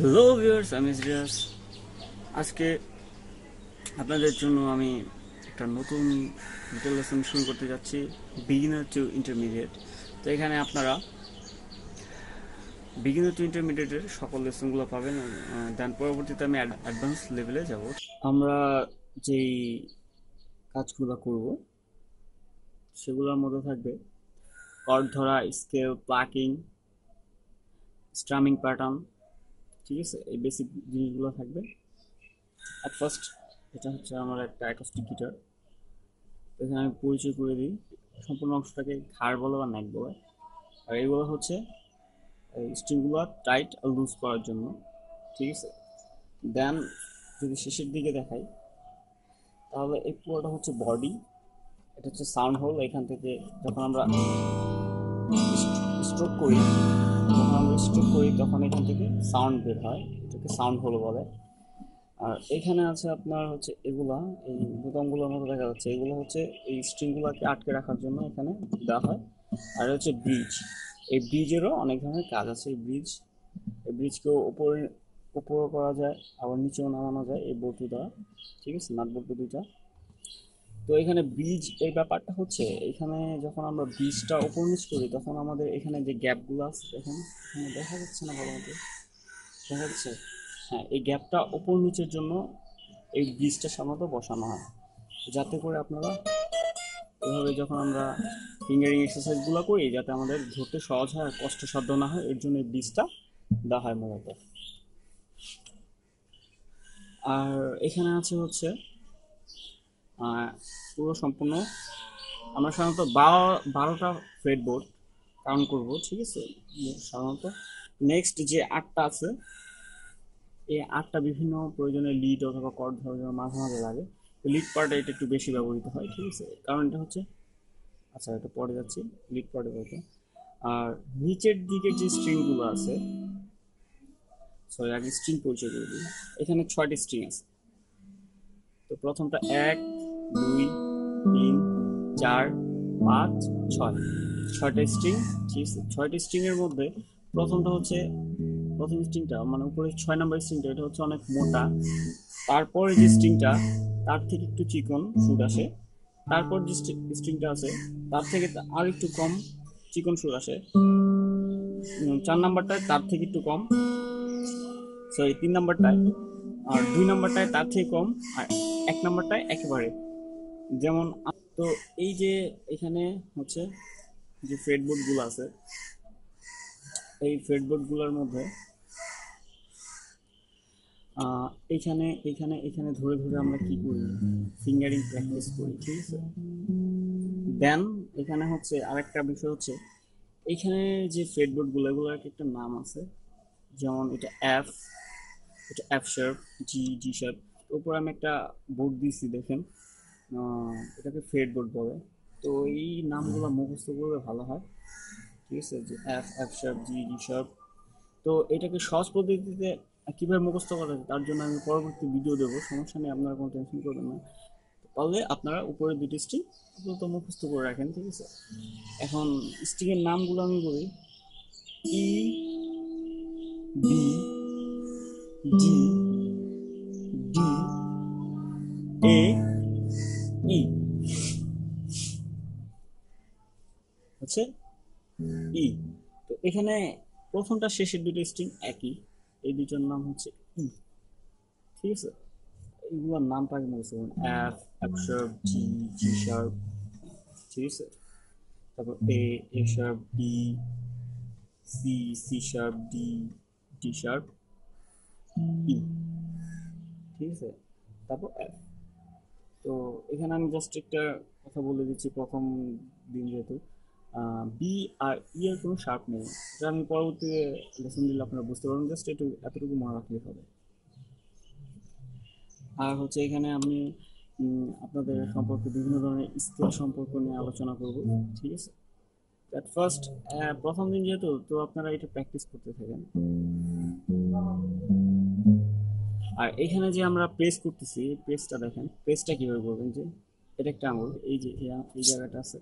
Hello viewers আমি serious আজকে আপনাদের জন্য আমি একটা নতুন ডিটেল লেসন শুরু করতে যাচ্ছি বিগিনার টু ইন্টারমিডিয়েট তো এখানে আপনারা বিগিনার টু ইন্টারমিডিয়েটের সকল লেসনগুলো পাবেন দেন পরবর্তীতে আমি অ্যাডভান্স লেভেলে যাব। আমরা যেই কাজগুলো করব, সেগুলোর মধ্যে থাকবে কর্ড ধরা স্কেল প্লাকিং স্ট্রামিং প্যাটার্ন ঠিক আছে? এই বেসিক জিনিসগুলো থাকবে। অ্যাট ফার্স্ট এটা হচ্ছে আমার একটা অ্যাকোস্টিক গিটার এখানে আমি পরিচয় করে দিই। সম্পূর্ণ অংশটাকে ঘাড় বলে বা নেক বলে। আর এইগুলো হচ্ছে, এই স্ট্রিংগুলো টাইট আর লুজ করার জন্য। ঠিক আছে? দেন যদি শেষের দিকে দেখাই, তাহলে এই পুরোটা হচ্ছে বডি এটা হচ্ছে সাউন্ড হোল এখান থেকে যখন আমরা স্ট্রোক করি যখন আমরা স্ট্রোক করি, তখন এখান থেকে সাউন্ড বের হয়। এটাকে সাউন্ড হোল বলে। আর এখানে আছে আপনার হচ্ছে এগুলা, এই বোতামগুলোর মতো দেখা যাচ্ছে। এগুলো হচ্ছে এই স্ট্রিংগুলোকে আটকে রাখার জন্য এখানে দেওয়া হয়। আর হচ্ছে ব্রিজ এই ব্রিজেরও অনেক ধরনের কাজ আছে। এই ব্রিজ এই ব্রিজকেও উপরে উপরও করা যায়, আবার নিচেও নামানো যায় এই বটু দ্বারা ঠিক আছে? নাট বটু দুইটা। তো এখানে ব্রিজ এই ব্যাপারটা হচ্ছে এখানে যখন আমরা ব্রিজটা ওপর নিচ করি, তখন আমাদের এখানে যে গ্যাপগুলো আছে এখানে এখানে দেখা যাচ্ছে না ভালো মতো। দেখা যাচ্ছে? হ্যাঁ এই গ্যাপটা ওপর নিচের জন্য এই ব্রিজটা সাধারণত বসানো হয়। যাতে করে আপনারা এভাবে যখন আমরা ফিঙ্গারিং এক্সারসাইজগুলো করি, যাতে আমাদের ধরতে সহজ হয় কষ্টসাধ্য না হয়, এর জন্য এই ব্রিজটা দেওয়া হয় মূলত। আর এখানে আছে হচ্ছে পুরো সম্পূর্ণ। আমরা সাধারণত বারো, বারোটা ফ্রেড বোর্ড কাউন্ট করব, ঠিক আছে? সাধারণত নেক্সট যে আটটা আছে, এই আটটা বিভিন্ন প্রয়োজনে লিড অথবা কর্ড ধরার জন্য মাঝে মাঝে লাগে। লিড পার্টে এটা একটু বেশি ব্যবহৃত হয়, ঠিক আছে? কারণ এটা হচ্ছে আচ্ছা এটা পরে যাচ্ছি লিড পার্টে বলতে। আর নিচের দিকে যে স্ট্রিংগুলো আছে সরি আগে স্ট্রিং পরিচয় করে দিই। এখানে ছয়টি স্ট্রিং আছে। তো প্রথমটা এক দুই, তিন, চার, পাঁচ, ছয়। ছয়টা স্ট্রিং ছয়টি স্ট্রিংয়ের মধ্যে প্রথমটা হচ্ছে, প্রথম স্ট্রিংটা মানে উপরে ছয় নাম্বার স্ট্রিংটা এটা হচ্ছে অনেক মোটা। তারপরে যে স্ট্রিংটা তার থেকে একটু চিকন সুর আসে। তারপর যে স্ট্রিংটা আছে, তার থেকে আর একটু কম চিকন সুর আসে। চার নাম্বারটায় তার থেকে একটু কম সরি তিন নাম্বারটায় আর দুই নাম্বারটায় তার থেকে কম, আর এক নাম্বারটায় একেবারে যেমন তো এই যে এখানে হচ্ছে যে ফ্রেডবোর্ডগুলো আছে, এই ফ্রেডবোর্ডগুলোর মধ্যে এখানে এইখানে এখানে ধরে ধরে আমরা কি করি? ফিঙ্গারিং প্র্যাকটিস করি, ঠিক আছে? দেন এখানে হচ্ছে আরেকটা বিষয় হচ্ছে এইখানে যে ফ্রেডবোর্ডগুলো এগুলোর একটা নাম আছে, যেমন এটা এফ এটা F sharp G G sharp উপরে আমি একটা বোর্ড দিয়েছি দেখেন। এটাকে ফ্রেড বোর্ড বলে। তো এই নামগুলো মুখস্থ করলে ভালো হয়। ঠিক আছে? যে F F sharp G G sharp তো এটাকে সহজ পদ্ধতিতে কীভাবে মুখস্থ করা যায়, তার জন্য আমি পরবর্তী ভিডিও দেবো। সমস্যা নেই, আপনারা কোনো টেনশন করবেন না। তাহলে আপনারা উপরে দুটি স্ট্রিং আপাতত মুখস্থ করে রাখেন, ঠিক আছে? এখন স্ট্রিংয়ের নামগুলো আমি বলি। ই বি ডি ডি হচ্ছে। ই। তো এখানে প্রথমটা শেষের দুটো স্ট্রিং একই। এই দুটোর নাম হচ্ছে ই। ঠিক আছে? এগুলোর নামটা আগে মনে করুন F F sharp G G sharp ঠিক আছে? তারপর A A sharp D C C sharp D D sharp E. ঠিক আছে? তারপর এফ। তো এখানে আমি জাস্ট একটা কথা বলে দিচ্ছি প্রথম দিন যেহেতু। বি আর ই এর কোনো শার্প নেই। এটা আমি পরবর্তীতে লেসন দিলে আপনারা বুঝতে পারবেন জাস্ট একটু, এতটুকু মনে রাখলেই হবে। আর হচ্ছে এখানে আমি আপনাদের সম্পর্কে বিভিন্ন ধরনের স্কেল সম্পর্ক নিয়ে আলোচনা করব, ঠিক আছে? অ্যাট ফার্স্ট প্রথম দিন যেহেতু, তো আপনারা এটা প্র্যাকটিস করতে থাকেন। আর এখানে যে আমরা প্রেস করতেছি প্রেসটা দেখেন প্রেসটা কীভাবে করবেন যে, এটা একটা আঙুল, এই যে, এই জায়গাটা আছে।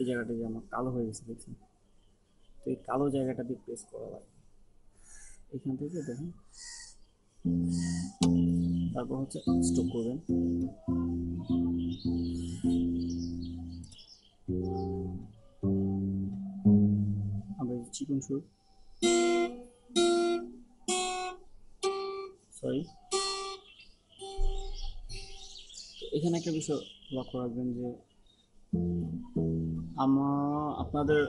এই জায়গাটা যে আমার কালো হয়ে গেছে, দেখছেন? তো এই কালো জায়গাটা দিয়ে প্রেস করা লাগে। এখান থেকে দেখেন। তারপর হচ্ছে স্টপ করবেন। আমরা চিকন সুর। সরি এখানে একটা বিষয় লক্ষ্য রাখবেন যে আমার আপনাদের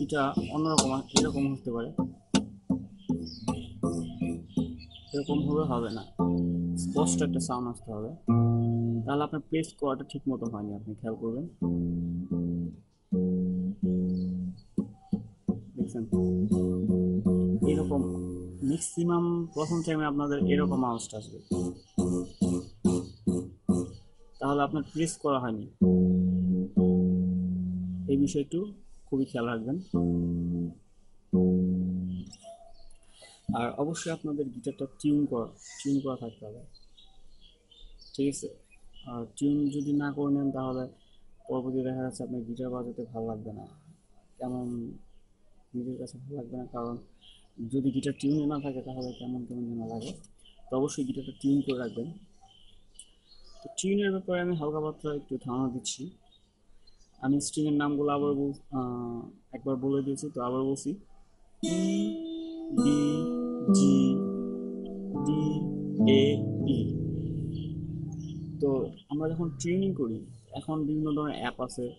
এটা অন্যরকম এরকম হতে পারে। এরকম ভাবে হবে না। স্পষ্ট একটা সাউন্ড আসতে হবে। তাহলে আপনার প্রেস করাটা ঠিক মতো হয়নি, আপনি খেয়াল করবেন। দেখছেন? এরকম ম্যাক্সিমাম প্রথম টাইমে আপনাদের এরকম আওয়াজটা আসবে। তাহলে আপনার প্রেস করা হয়নি। এই বিষয়ে একটু খুবই খেয়াল রাখবেন। আর অবশ্যই আপনাদের গিটারটা টিউন করা টিউন করা থাকতে হবে। ঠিক আছে? আর টিউন যদি না করে নেন তাহলে পরবর্তী দেখা যাচ্ছে আপনার গিটার বাজাতে ভালো লাগবে না। কেমন নিজের কাছে ভালো লাগবে না, কারণ যদি গিটার টিউনে না থাকে তাহলে কেমন কেমন যেন লাগে। তো অবশ্যই গিটারটা টিউন করে রাখবেন। তো টিউনের ব্যাপারে আমি হালকা পাতলা একটু ধারণা দিচ্ছি। আমি স্ট্রিং স্ট্রিংয়ের নামগুলো আবার একবার বলে দিয়েছি, তো আবার বলছি। E G, D, A, E. তো আমরা যখন ট্রেনিং করি, এখন বিভিন্ন ধরনের অ্যাপ আছে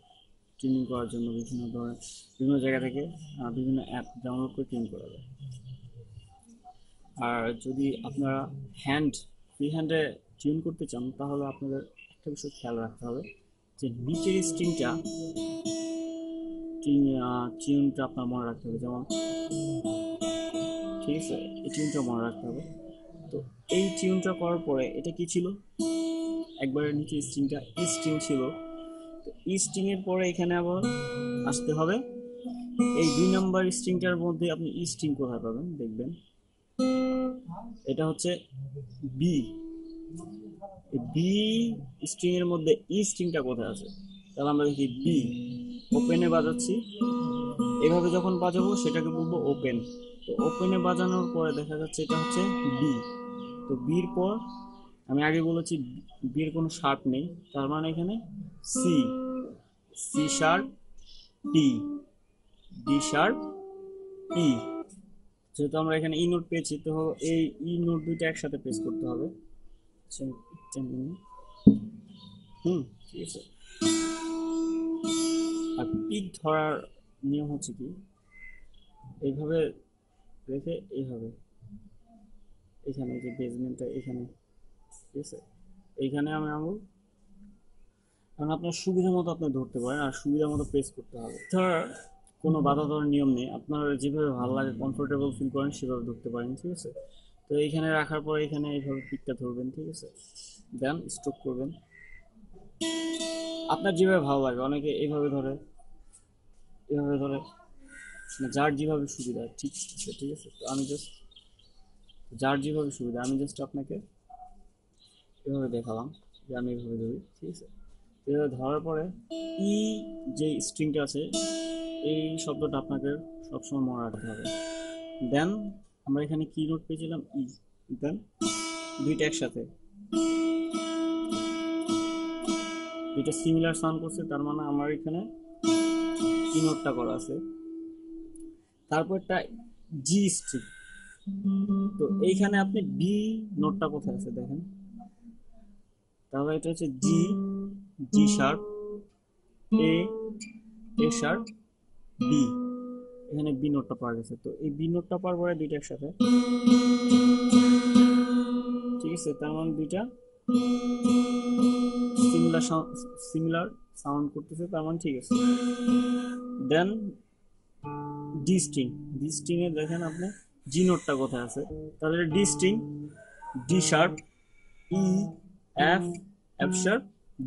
ট্রেনিং করার জন্য, বিভিন্ন ধরনের, বিভিন্ন জায়গা থেকে বিভিন্ন অ্যাপ ডাউনলোড করে ট্রেনিং করা যায়। আর যদি আপনারা হ্যান্ড, ফ্রি হ্যান্ডে টিউন করতে চান, তাহলে আপনাদের একটা বিষয় খেয়াল রাখতে হবে। যে নিচের স্ট্রিংটা টিউনটা আপনার মনে রাখতে হবে, যেমন ঠিক আছে, এই টিউনটা মনে রাখতে হবে। তো এই টিউনটা করার পরে এটা কি ছিল? একবারে নিচে স্ট্রিংটা ই স্ট্রিং ছিল। তো ই এর পরে এখানে আবার আসতে হবে। এই দুই নাম্বার স্ট্রিংটার মধ্যে আপনি ই স্ট্রিং কোথায় পাবেন? দেখবেন। এটা হচ্ছে বি। বি স্ট্রিং এর মধ্যে ই স্ট্রিংটা কোথায় আছে? তাহলে আমরা দেখি বি ওপেনে বাজাচ্ছি। এভাবে যখন বাজাবো সেটাকে বলব ওপেন তো ওপেনে বাজানোর পরে দেখা যাচ্ছে এটা হচ্ছে বি তো বির পর আমি আগে বলেছি বির কোনো শার্প নেই, তার মানে এখানে C C sharp T D sharp E যেহেতু আমরা এখানে ই নোট পেয়েছি, তো এই ই নোট দুইটা একসাথে প্রেস করতে হবে। ঠিক আছে। আর পিক ধরার নিয়ম হচ্ছে কি, এইভাবে রেখে এইভাবে, এখানে যে বেসমেন্টটা এখানে, ঠিক আছে? এইখানে আমি আঙুল কারণ আপনার সুবিধা মতো আপনি ধরতে পারেন আর সুবিধা মতো প্রেস করতে হবে। ধর কোনো বাধা ধরার নিয়ম নেই। আপনার যেভাবে ভালো লাগে কমফোর্টেবল ফিল করেন, সেভাবে ধরতে পারেন, ঠিক আছে? তো এইখানে রাখার পরে এখানে এইভাবে পিকটা ধরবেন, ঠিক আছে? দেন স্ট্রোক করবেন। আপনার যেভাবে ভালো লাগে, অনেকে এইভাবে ধরে এভাবে ধরে। মানে যার যেভাবে সুবিধা, ঠিক আছে ঠিক আছে? তো আমি জাস্ট যার যেভাবে সুবিধা, আমি জাস্ট আপনাকে এভাবে দেখালাম যে আমি এভাবে ধরি, ঠিক আছে? এভাবে ধরার পরে ই যে স্ট্রিংটা আছে, এই শব্দটা আপনাকে সবসময় মনে রাখতে হবে। দেন আমরা এখানে কি নোট পেয়েছিলাম? ই দেন, দুইটা একসাথে। দুইটা সিমিলার সাউন্ড করছে, তার মানে আমার এখানে কি নোটটা করা আছে। তারপরটা জি স্ট্রিং তো এইখানে আপনি বি নোটটা কোথায় আছে দেখেন? তাহলে এটা হচ্ছে G G sharp A A sharp B এখানে বি নোটটা পাওয়া গেছে। তো এই বি নোটটা পাওয়ার পরে দুইটা একসাথে। ঠিক আছে, তার মানে দুইটা সিমিলার সিমিলার সাউন্ড করতেছে, তার মানে ঠিক আছে। Then D string D string এ দেখেন আপনি জি নোটটা কোথায় আছে? তাহলে D string D sharp E F F sharp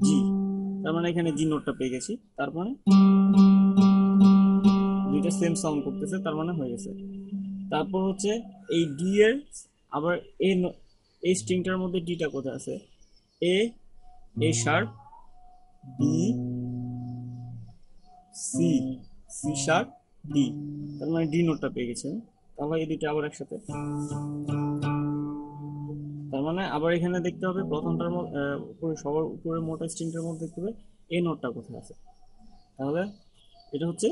G তার মানে এখানে জি নোটটা পেয়ে গেছি। তারপরে দুইটা সেম সাউন্ড করতেছে, তার মানে হয়ে গেছে। তারপর হচ্ছে এই ডি এর, আবার এ এই স্ট্রিংটার মধ্যে ডিটা কোথায় আছে? A A sharp B C C sharp D তার মানে ডি নোটটা পেয়ে গেছেন তাহলে এই দুইটা আবার একসাথে। তার মানে আবার এখানে দেখতে হবে প্রথমটার উপরে, সবার উপরে মোটা স্ট্রিংটার মধ্যে দেখতে হবে এই নোটটা কোথায় আছে? তাহলে এটা হচ্ছে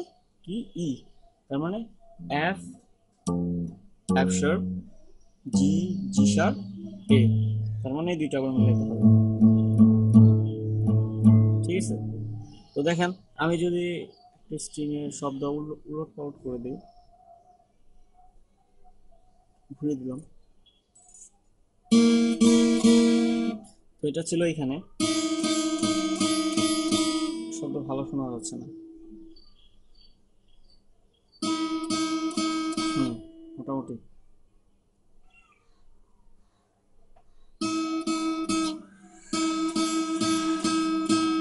কি? ই তার মানে F F sharp G G sharp A তার মানে এই দুইটা আবার মিলাইতে হবে। ঠিক আছে? তো দেখেন, আমি যদি স্ট্রিং এর শব্দ উলট পালট করে দিই। ঘুরে দিলাম। তো এটা ছিল এখানে। শব্দ ভালো শোনা যাচ্ছে না। মোটামুটি।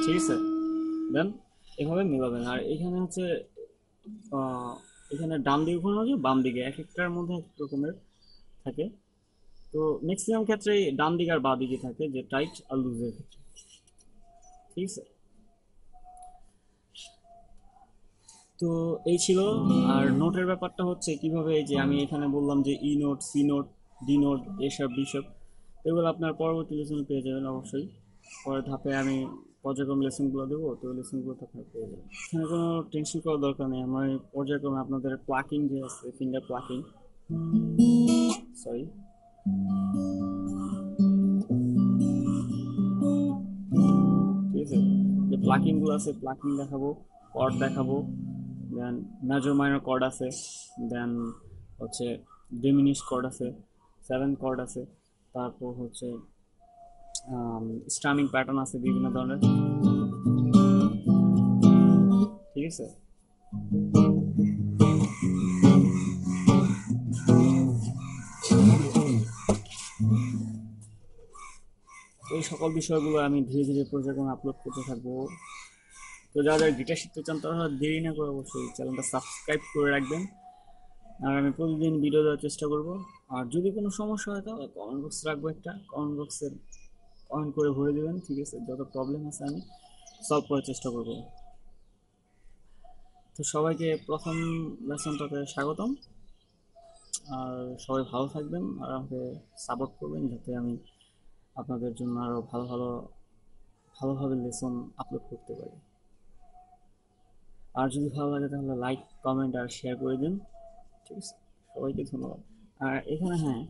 ঠিক আছে, দেন এভাবে মিলাবেন। আর এখানে হচ্ছে এখানে ডান দিকে ঘোরানো যায় বাম দিকে, এক একটার মধ্যে এক রকমের থাকে। তো ম্যাক্সিমাম ক্ষেত্রে ডান দিকে আর বাঁ দিকে থাকে যে টাইট আর লুজের ক্ষেত্রে। ঠিক আছে? তো এই ছিল। আর নোটের ব্যাপারটা হচ্ছে কীভাবে যে আমি এখানে বললাম যে E note, C note, D note, এসব, বিসব, এগুলো আপনার পরবর্তী লেসনে পেয়ে যাবেন অবশ্যই। পরের ধাপে আমি পর্যায়ক্রম লেসনগুলো দেবো, তো লেসনগুলো তো আপনার পেয়ে যাবেন। এখানে কোনো টেনশন করার দরকার নেই, আমার পর্যায়ক্রমে আপনাদের প্লাকিং যে আছে ফিঙ্গার প্লাকিং সরি ঠিক আছে? যে প্লাকিংগুলো আছে প্লাকিং দেখাবো কর্ড দেখাবো দেন মেজর মাইনর কর্ড আছে। দেন হচ্ছে ডিমিনিশ কর্ড আছে সেভেন কর্ড আছে তারপর হচ্ছে স্ট্রামিং প্যাটার্ন আছে বিভিন্ন ধরনের। ঠিক আছে? এই সকল বিষয়গুলো আমি ধীরে ধীরে প্রজেক্ট আপলোড করতে থাকব। তো যারা যারা গিটার শিখতে চান, তারা দেরি না করে অবশ্যই চ্যানেলটা সাবস্ক্রাইব করে রাখবেন। আর আমি প্রতিদিন ভিডিও দেওয়ার চেষ্টা করব। আর যদি কোনো সমস্যা হয়, তাহলে কমেন্ট বক্স রাখব একটা। কমেন্ট বক্সে কমেন্ট করে ভরে দেবেন, ঠিক আছে? যত প্রবলেম আছে আমি সলভ করার চেষ্টা করব। তো সবাইকে প্রথম লেসনটাতে স্বাগতম। আর সবাই ভালো থাকবেন আর আমাকে সাপোর্ট করবেন যাতে আমি আপনাদের জন্য আরও ভালো ভালো, ভালোভাবে লেসন আপলোড করতে পারি। আর যদি ভালো লাগে তাহলে লাইক কমেন্ট আর শেয়ার করে দিন। ঠিক আছে? সবাইকে ধন্যবাদ। আর এখানে হ্যাঁ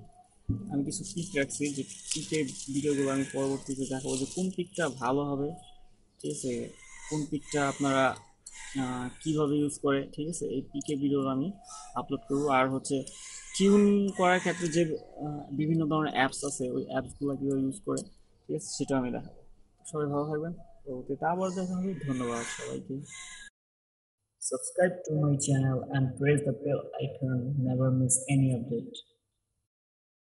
আমি কিছু পিক রাখছি যে পিকের ভিডিওগুলো আমি পরবর্তীতে দেখাবো যে কোন পিকটা ভালো হবে, ঠিক আছে? কোন পিকটা আপনারা কীভাবে ইউজ করে, ঠিক আছে? এই পিকে ভিডিও আমি আপলোড করব। আর হচ্ছে টিউন করার ক্ষেত্রে যে বিভিন্ন ধরনের অ্যাপস আছে, ওই অ্যাপসগুলো কীভাবে ইউজ করে, ঠিক আছে? সেটা আমি দেখাবো। সবাই ভালো থাকবেন। পরবর্তীতে আবার দেখা হবে। ধন্যবাদ সবাইকে। Subscribe to my channel and press the bell icon. Never miss any update.